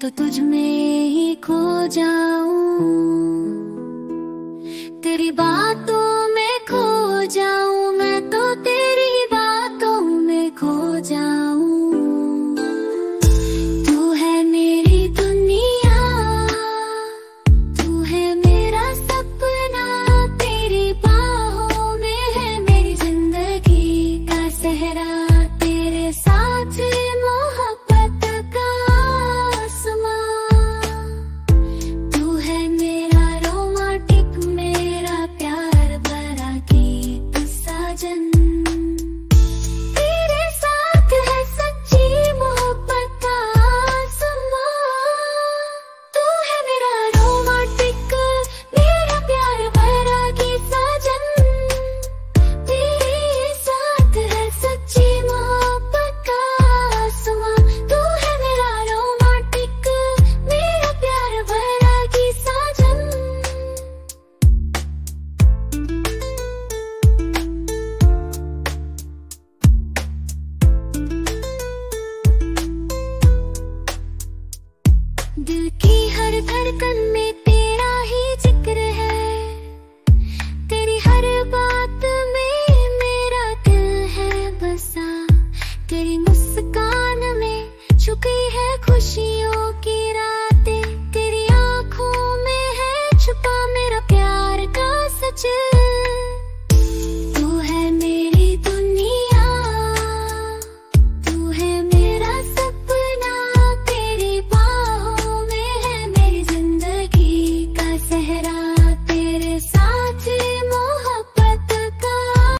तो तुझ में ही खो जाऊँ। तेरी बातों में खो जाऊँ, मैं तो तेरी बातों में खो जाऊँ। तू है मेरी दुनिया, तू है मेरा सपना, तेरी बाहों में है मेरी ज़िंदगी का सहरा। हर धड़कन में